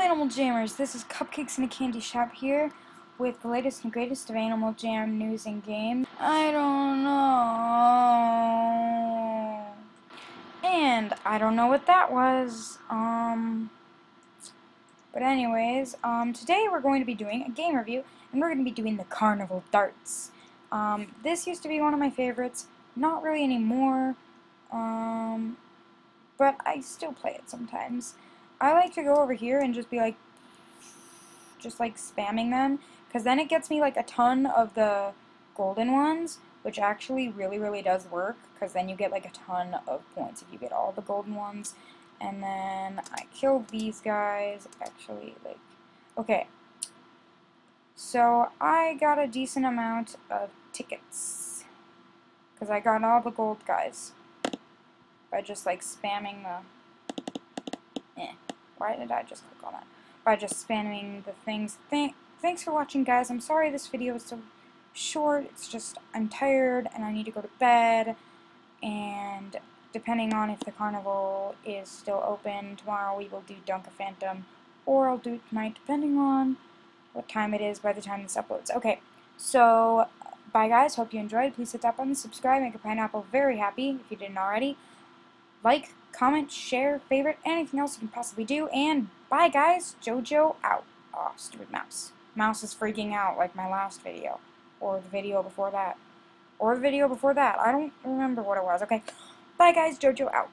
Animal Jammers, this is Cupcakes in a Candy Shop here with the latest and greatest of Animal Jam news and games. I don't know. And I don't know what that was. Um, but anyways, um, today we're going to be doing a game review, and we're going to be doing the Carnival Darts. Um, this used to be one of my favorites, not really anymore, um, but I still play it sometimes. I like to go over here and just be like, just like spamming them, because then it gets me like a ton of the golden ones, which actually really, really does work, because then you get like a ton of points if you get all the golden ones. And then I killed these guys, actually, like, okay. So I got a decent amount of tickets, because I got all the gold guys by just like spamming the eh. Why did I just click on that? By just spamming the things. Th thanks for watching, guys. I'm sorry this video is so short. It's just I'm tired and I need to go to bed. And depending on if the carnival is still open, tomorrow we will do Dunk a Phantom. Or I'll do it tonight, depending on what time it is by the time this uploads. Okay, so uh, bye guys. Hope you enjoyed. Please hit that button, subscribe, make a pineapple very happy if you didn't already. Like, comment, share, favorite, anything else you can possibly do. And bye, guys. JoJo out. Oh, stupid mouse. Mouse is freaking out like my last video. Or the video before that. Or the video before that. I don't remember what it was. Okay. Bye, guys. JoJo out.